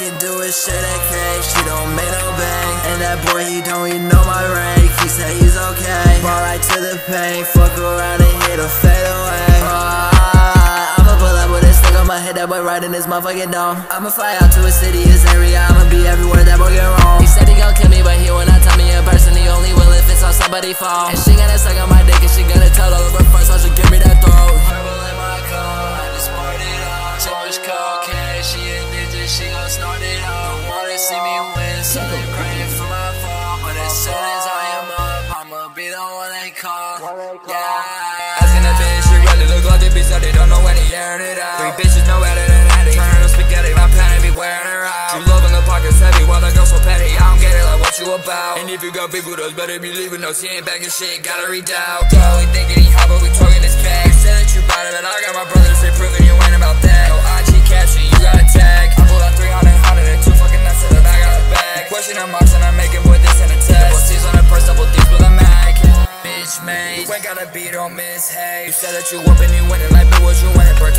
fucking do is shit at cake. She don't make no bang. And that boy, he don't even know my rank. He said he's okay. Ball right to the pain, Fuck around and hit a fade away. Uh, I'ma pull up with this stick. I'ma hit that boy right in his motherfucking dome. I'ma fly out to a city, his area. I'ma be everywhere that boy get wrong. He said he gon' kill me, but he will not tell me in person. He only will if it's on somebody phone. Win, praying for my fall. But as soon as I am up, I'ma be the one they call. Yeah. Asking that bitch, she really look like the bitch that they don't know when he airing it out. Three bitches know better than Eddie. Turning to spaghetti, my planet be wearing her out. You love in the pockets heavy, while the girl so petty. I don't get it, like what you about. And if you got beef with us, better be leaving us. He ain't bagging shit, gotta redoubt. We thinking he hot, but we talking this cash. Said that you of it, I got my brothers, they proving Bitch you ain't gotta be, don't miss, hey. You said that you whooping, you winning, like, but what you? Participation